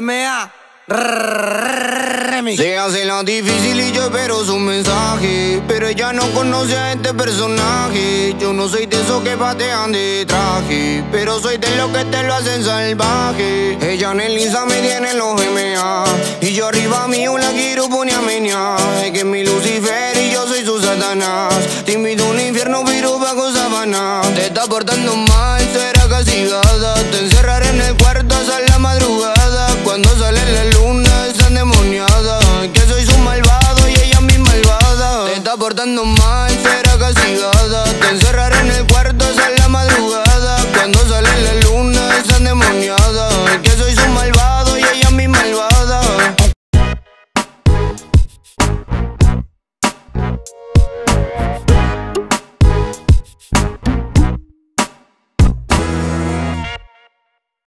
MA. Se hace la difícil y yo espero su mensaje. Pero ella no conoce a este personaje. Yo no soy de esos que patean de traje. Pero soy de los que te lo hacen salvaje. Ella en el Insta me tiene los MA. Y yo arriba mío la quiero poner a menear. Es que es mi Lucifer y yo soy su Satanás. Te invito a un infierno, pero bajo sabana. Te está portando mal, será castigada. portando mal, será castigada.